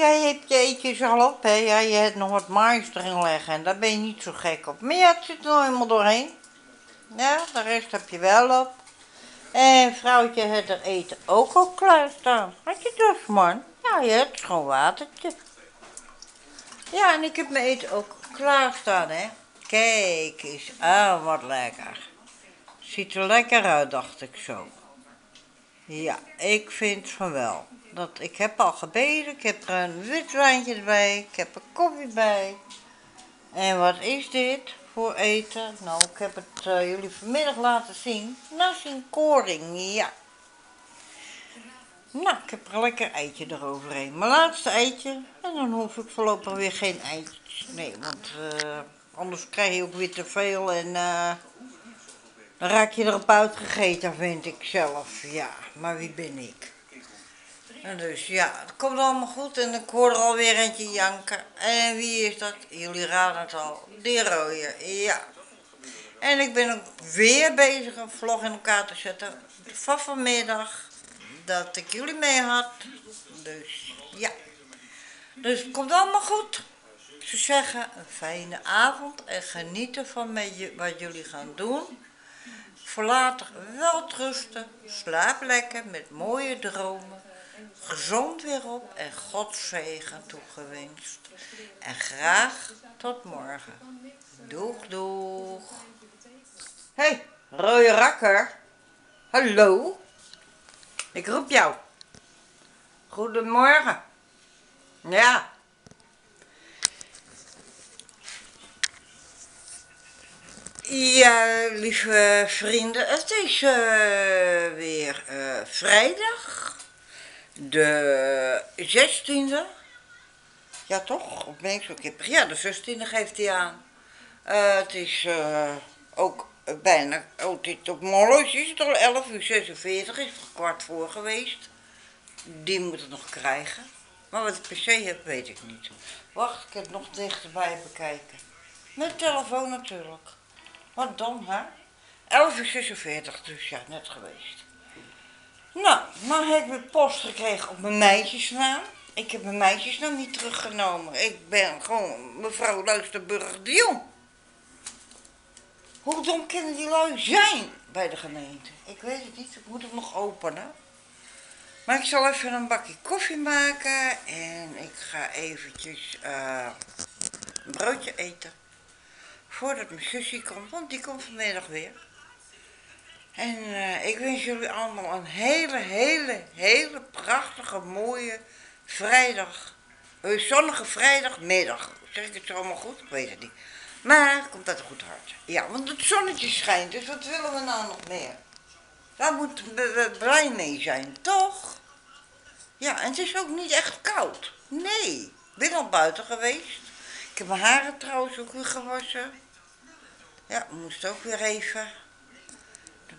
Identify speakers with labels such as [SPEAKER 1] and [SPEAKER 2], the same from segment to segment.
[SPEAKER 1] Jij hebt je eetjes al op, hè? Ja, je hebt nog wat mais erin leggen en daar ben je niet zo gek op. Maar ja, het zit er helemaal doorheen. Ja, de rest heb je wel op. En vrouwtje heeft er eten ook al klaar staan. Had je dus, man? Ja, je hebt gewoon watertje. Ja, en ik heb mijn eten ook klaar staan, hè? Kijk eens aan, wat lekker. Ziet er lekker uit, dacht ik zo. Ja, ik vind van wel. Dat, ik heb al gebeden, ik heb er een wit wijntje erbij, ik heb er koffie bij. En wat is dit voor eten? Nou, ik heb het eh, jullie vanmiddag laten zien. Nasi koring, ja. Nou, ik heb er een lekker eitje eroverheen. Mijn laatste eitje. En dan hoef ik voorlopig weer geen eitjes. Nee, want eh, anders krijg je ook weer te veel en eh, dan raak je erop uitgegeten, vind ik zelf. Ja, maar wie ben ik? Dus ja, het komt allemaal goed en ik hoor er alweer eentje janken. En wie is dat? Jullie raden het al. Die rode, ja. En ik ben ook weer bezig een vlog in elkaar te zetten. Van vanmiddag dat ik jullie mee had. Dus ja. Dus het komt allemaal goed. Ze zeggen een fijne avond en genieten van wat jullie gaan doen. Voor later wel rusten, slaap lekker met mooie dromen. Gezond weer op en God zegen toegewenst. En graag tot morgen. Doeg, doeg. hey, rode rakker. Hallo. Ik roep jou. Goedemorgen. Ja. Ja, lieve vrienden, het is eh, weer eh, vrijdag, de 16e. Ja, toch? Zo kippig? Ja, de 16e geeft hij aan. Eh, het is eh, ook bijna, oh, dit op is het al 11 uur 46, is het kwart voor geweest. Die moet het nog krijgen. Maar wat ik per se heb, weet ik niet. Wacht, ik heb het nog dichterbij bekijken. Met telefoon natuurlijk. Wat dan, hè? 11 uur 46, dus ja, net geweest. Nou, nou heb ik post gekregen op mijn meisjesnaam. Ik heb mijn meisjesnaam niet teruggenomen. Ik ben gewoon mevrouw Luisterburg de Jong. Hoe dom kunnen die lui zijn bij de gemeente? Ik weet het niet, ik moet hem nog openen. Maar ik zal even een bakje koffie maken en ik ga eventjes eh, een broodje eten. Voordat mijn zusje komt, want die komt vanmiddag weer. En eh, ik wens jullie allemaal een hele, hele, hele prachtige, mooie vrijdag. eh, zonnige vrijdagmiddag. Zeg ik het zo allemaal goed? Ik weet het niet. Maar komt uit een goed hart. Ja, want het zonnetje schijnt, dus wat willen we nou nog meer? Daar moeten we blij mee zijn, toch? Ja, en het is ook niet echt koud. Nee, ik ben al buiten geweest. Ik heb mijn haren trouwens ook weer gewassen. Ja, moest ook weer even.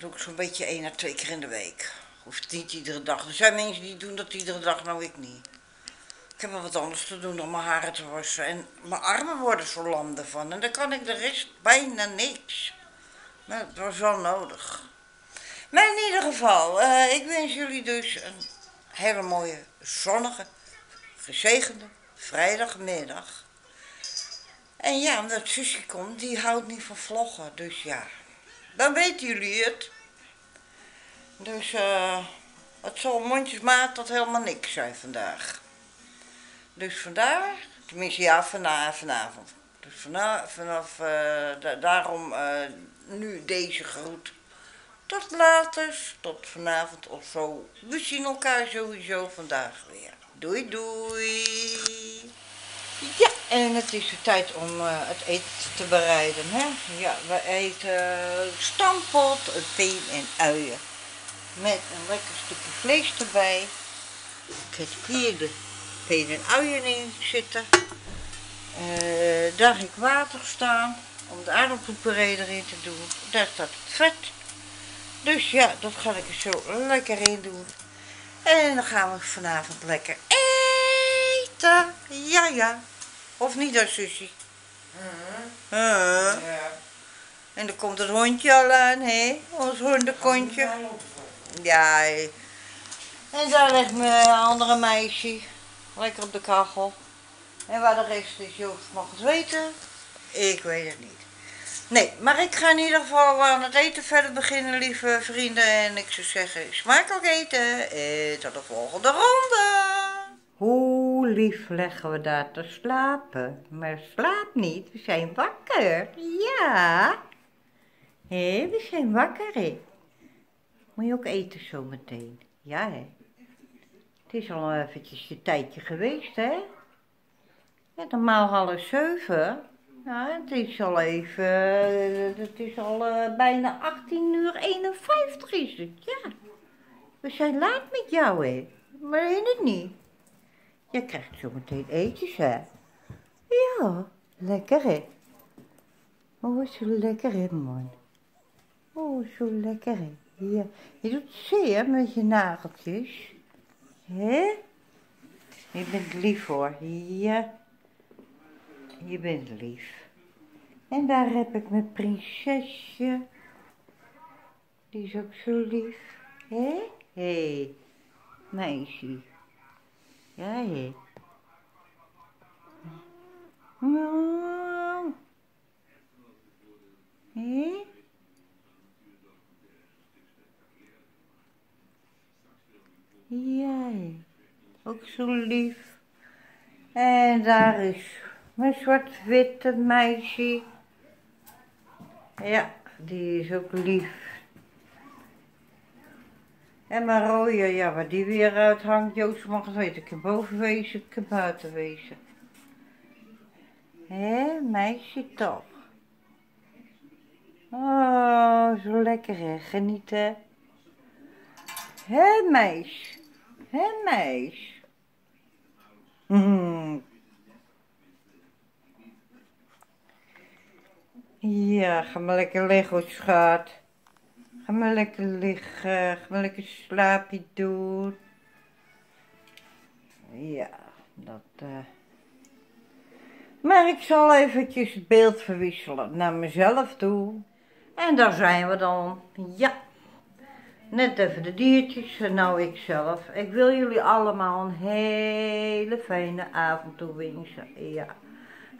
[SPEAKER 1] Doe ik zo'n beetje één à twee keer in de week. Hoeft niet iedere dag. Er zijn mensen die doen dat iedere dag, nou ik niet. Ik heb wel wat anders te doen dan mijn haren te wassen. En mijn armen worden zo lam ervan. En dan kan ik de rest bijna niks. Maar het was wel nodig. Maar in ieder geval, eh, ik wens jullie dus een hele mooie, zonnige, gezegende vrijdagmiddag. En ja, omdat zusje komt, die houdt niet van vloggen. Dus ja, dan weten jullie het. Dus eh, het zal mondjesmaat tot helemaal niks zijn vandaag. Dus vandaar, tenminste ja, vana, vanavond. Dus vana, vanaf, eh, da- daarom eh, nu deze groet. Tot later, tot vanavond of zo. We zien elkaar sowieso vandaag weer. Doei doei. Ja, en het is de tijd om eh, het eten te bereiden. Hè? Ja, we eten stampot, peen en uien. Met een lekker stukje vlees erbij. Ik heb hier de peen en uien in zitten. Eh, daar heb ik water staan om de aardappelpuree erin te doen. Daar staat het vet. Dus ja, dat ga ik er zo lekker in doen. En dan gaan we vanavond lekker eten. Ja, ja. Of niet, dan, zusje? Huh?
[SPEAKER 2] Ja.
[SPEAKER 1] En dan komt het hondje al aan, hè? Ons hondenkontje. Ja. hè. En daar ligt mijn andere meisje. Lekker op de kachel. En waar de rest is, Joost mag het weten. Ik weet het niet. Nee, maar ik ga in ieder geval aan het eten verder beginnen, lieve vrienden. En ik zou zeggen, smakelijk eten. En tot de volgende ronde. Hoe lief leggen we daar te slapen. Maar slaap niet, we zijn wakker. Ja. Hé, we zijn wakker, hè. Moet je ook eten zometeen? Ja, hè. Het is al eventjes een tijdje geweest, hè. Normaal half zeven. Ja, het is al even, eh, het is al uh, bijna 18 uur 51 is het, ja. We zijn laat met jou, hè. Maar in het niet. Je krijgt zo meteen eetjes, hè. Ja, lekker, hè. Oh, zo lekker, hè, man. Oh, zo lekker, hè. Je doet zeer met je nageltjes. Hè? Je bent lief, hoor. Ja. Je bent lief. En daar heb ik mijn prinsesje. Die is ook zo lief. Hé? Hé, hey, meisje. Ja. Miauw. Hé? Ja, ook zo lief. En daar is mijn zwart-witte meisje. Ja, die is ook lief. En mijn rode, ja, waar die weer uithangt, Joost mag het weten. Ik kan boven wezen, ik kan buiten wezen. Hé, meisje toch. Oh, zo lekker hè, genieten. Hé, meis. Hé, meis. Hmm. Ja, ga maar lekker liggen, schat. Ga lekker liggen. Ga lekker slaapje doen. Ja, dat... Uh... Maar ik zal eventjes het beeld verwisselen naar mezelf toe. En daar zijn we dan. Ja. Net even de diertjes en nou ik zelf. Ik wil jullie allemaal een hele fijne avond toewensen. Ja.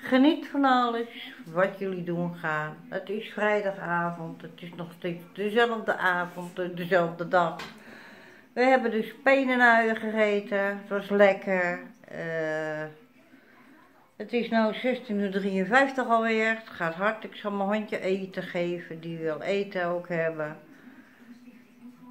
[SPEAKER 1] Geniet van alles wat jullie doen gaan. Het is vrijdagavond, het is nog steeds dezelfde avond, dezelfde dag. We hebben dus penenuien gegeten, het was lekker. Uh, het is nu 16.53 uur alweer, het gaat hard. Ik zal mijn hondje eten geven, die wil eten ook hebben.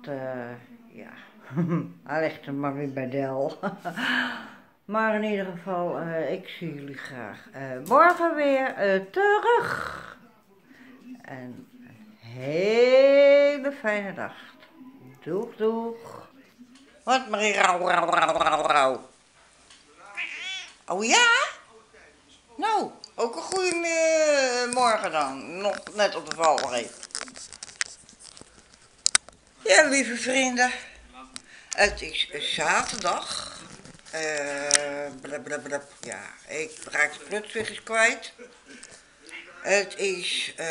[SPEAKER 1] Het, uh, ja, hij legt hem maar weer bij Del. Maar in ieder geval, uh, ik zie jullie graag uh, morgen weer uh, terug. En een hele fijne dag. Doeg, doeg. Wat Marie, rauw, rauw, rauw, rauw. Oh ja? Nou, ook een goede morgen dan. Nog net op de valreep. Ja, lieve vrienden. Het is zaterdag. Uh, Ja, ik raak de klutsweg kwijt. Het is uh,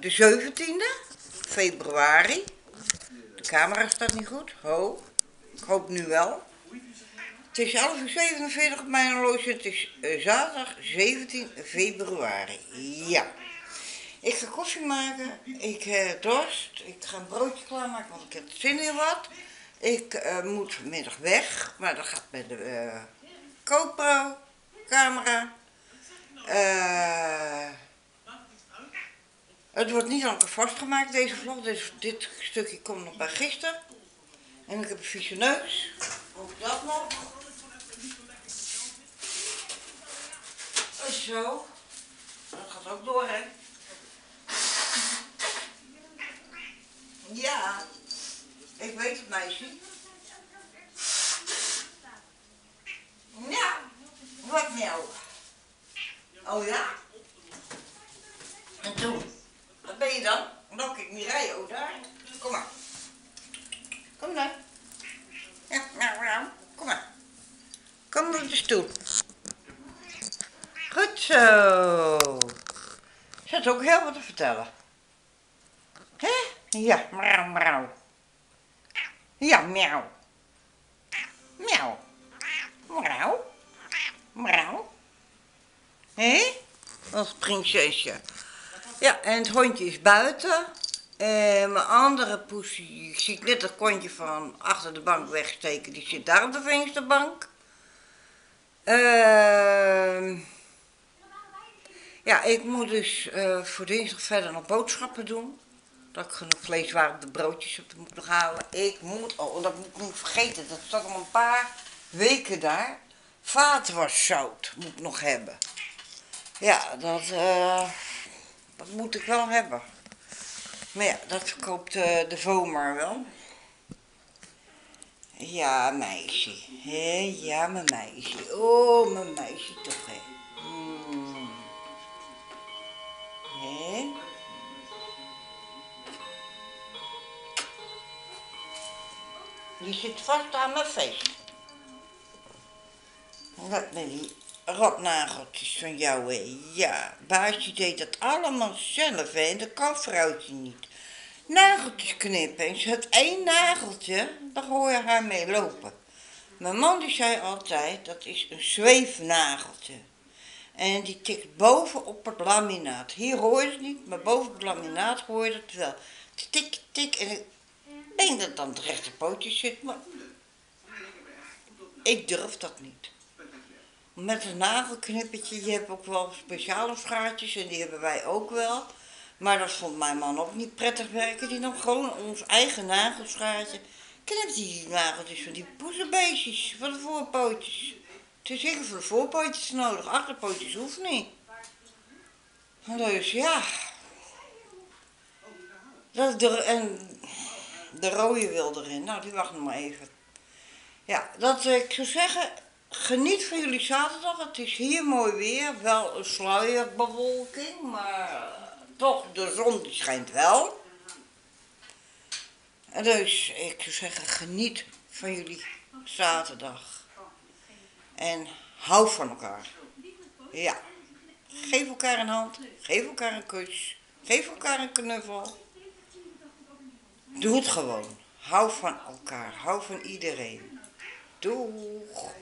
[SPEAKER 1] de 17e februari. De camera staat niet goed. Ho. Ik hoop nu wel. Het is 11 uur 47 op mijn horloge. Het is uh, zaterdag 17 februari. Ja. Ik ga koffie maken. Ik heb dorst. Ik ga een broodje klaarmaken, want ik heb zin in wat. Ik uh, moet vanmiddag weg, maar dat gaat met de uh, GoPro camera. Uh, het wordt niet al vastgemaakt deze vlog, dit stukje komt nog bij gisteren. En ik heb een vieze neus, ook dat nog. Zo, dat gaat ook door hè. Ja. Ik weet het, meisje. Ja, wat nou? Oh ja? En toen? Wat ben je dan? Dan kan ik niet rijden, oh daar. Kom maar. Kom dan. Ja, nou, nou, kom maar. Kom op de stoel. Goed zo. Ze had ook heel wat te vertellen. Hè? Ja, mrouw, mrouw. Ja, miauw. Miauw. Miauw. Mrouw. Hé? Als prinsesje. Ja, en het hondje is buiten. En mijn andere poesie, ik zie net het kontje van achter de bank wegsteken. Die zit daar op de vensterbank. Ehm ja, ik moet dus eh, voor dinsdag verder nog boodschappen doen. Dat ik genoeg vleeswaren broodjes heb moet nog halen. Ik moet, oh, dat moet ik niet vergeten, dat staat al een paar weken daar. Vaatwaszout moet ik nog hebben. Ja, dat, eh, dat moet ik wel hebben. Maar ja, dat verkoopt uh, de Vomer wel. Ja, meisje. Hé, ja, mijn meisje. Oh, mijn meisje toch, hè. Mm. Hé. Die zit vast aan mijn feest. Wat met die rotnageltjes van jou, hè? Ja, baasje deed dat allemaal zelf, hè? En dat kan vrouwtje niet. Nageltjes knippen. En ze had één nageltje, dan hoor je haar mee lopen. Mijn man die zei altijd, dat is een zweefnageltje. En die tikt boven op het laminaat. Hier hoor je het niet, maar boven het laminaat hoor je het wel. Tik, tik. En denk dat dan het rechte pootje zit, maar ik durf dat niet. Met een nagelknippertje, je hebt ook wel speciale schaartjes en die hebben wij ook wel. Maar dat vond mijn man ook niet prettig werken. Die nam gewoon ons eigen nagelschaartje. Knipt die nageltjes van die poezenbeestjes, van de voorpootjes. Het is zeker voor de voorpootjes nodig, achterpootjes hoeft niet. Dus ja. Dat en de rode wil erin. Nou, die wacht nog maar even. Ja, dat ik zou zeggen, geniet van jullie zaterdag. Het is hier mooi weer. Wel een sluierbewolking, maar toch, de zon schijnt wel. Dus, ik zou zeggen, geniet van jullie zaterdag. En hou van elkaar. Ja. Geef elkaar een hand. Geef elkaar een kus. Geef elkaar een knuffel. Doe het gewoon. Hou van elkaar. Hou van iedereen. Doeg.